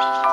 Bye.